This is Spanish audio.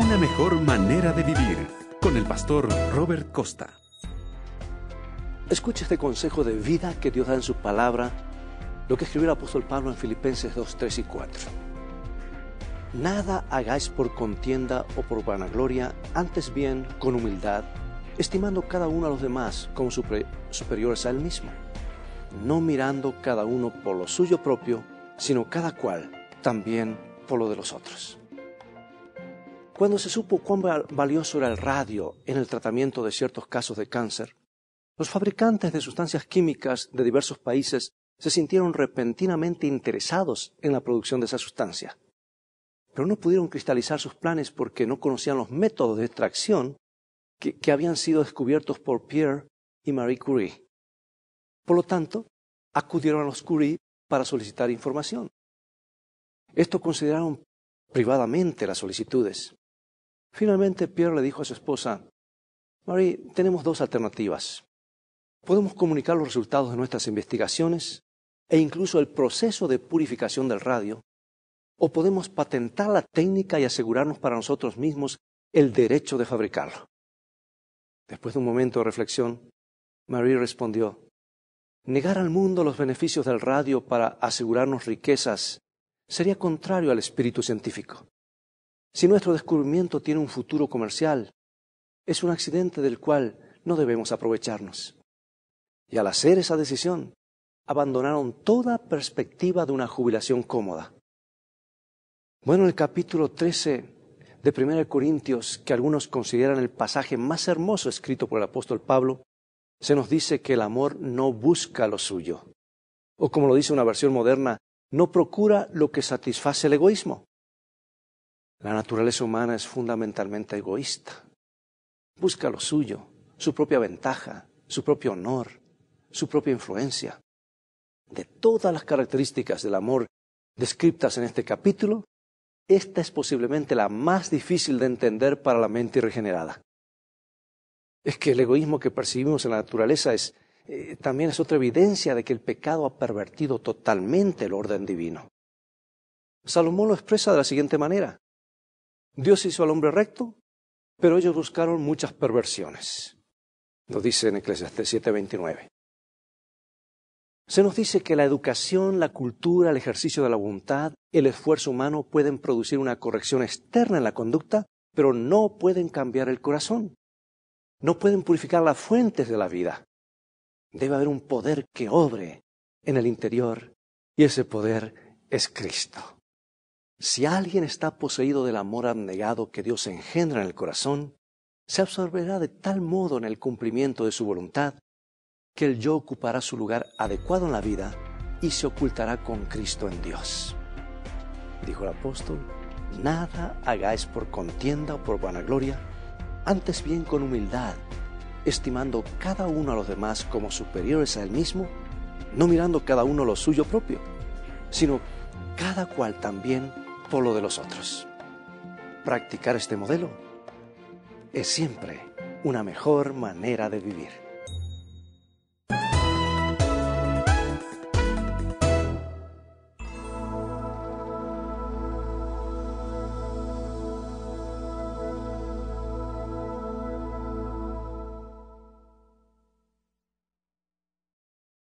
Una mejor manera de vivir con el pastor Robert Costa. Escucha este consejo de vida que Dios da en su palabra, lo que escribió el apóstol Pablo en Filipenses 2, 3 y 4. Nada hagáis por contienda o por vanagloria, antes bien con humildad, estimando cada uno a los demás como superiores a él mismo, no mirando cada uno por lo suyo propio, sino cada cual también por lo de los otros. Cuando se supo cuán valioso era el radio en el tratamiento de ciertos casos de cáncer, los fabricantes de sustancias químicas de diversos países se sintieron repentinamente interesados en la producción de esa sustancia. Pero no pudieron cristalizar sus planes porque no conocían los métodos de extracción que, habían sido descubiertos por Pierre y Marie Curie. Por lo tanto, acudieron a los Curie para solicitar información. Esto consideraron privadamente las solicitudes. Finalmente Pierre le dijo a su esposa, Marie, tenemos dos alternativas. Podemos comunicar los resultados de nuestras investigaciones e incluso el proceso de purificación del radio, o podemos patentar la técnica y asegurarnos para nosotros mismos el derecho de fabricarlo. Después de un momento de reflexión, Marie respondió, Negar al mundo los beneficios del radio para asegurarnos riquezas sería contrario al espíritu científico. Si nuestro descubrimiento tiene un futuro comercial, es un accidente del cual no debemos aprovecharnos. Y al hacer esa decisión, abandonaron toda perspectiva de una jubilación cómoda. Bueno, el capítulo 13 de 1 Corintios, que algunos consideran el pasaje más hermoso escrito por el apóstol Pablo, se nos dice que el amor no busca lo suyo. O como lo dice una versión moderna, no procura lo que satisface el egoísmo. La naturaleza humana es fundamentalmente egoísta. Busca lo suyo, su propia ventaja, su propio honor, su propia influencia. De todas las características del amor descritas en este capítulo, esta es posiblemente la más difícil de entender para la mente regenerada. Es que el egoísmo que percibimos en la naturaleza es, eh, también es otra evidencia de que el pecado ha pervertido totalmente el orden divino. Salomón lo expresa de la siguiente manera. Dios hizo al hombre recto, pero ellos buscaron muchas perversiones. Lo dice en Eclesiastes 7:29. Se nos dice que la educación, la cultura, el ejercicio de la voluntad, el esfuerzo humano pueden producir una corrección externa en la conducta, pero no pueden cambiar el corazón. No pueden purificar las fuentes de la vida. Debe haber un poder que obre en el interior y ese poder es Cristo. Si alguien está poseído del amor abnegado que Dios engendra en el corazón, se absorberá de tal modo en el cumplimiento de su voluntad que el yo ocupará su lugar adecuado en la vida y se ocultará con Cristo en Dios. Dijo el apóstol, nada hagáis por contienda o por vanagloria, antes bien con humildad, estimando cada uno a los demás como superiores a él mismo, no mirando cada uno lo suyo propio, sino cada cual también por lo de los otros. Practicar este modelo es siempre una mejor manera de vivir.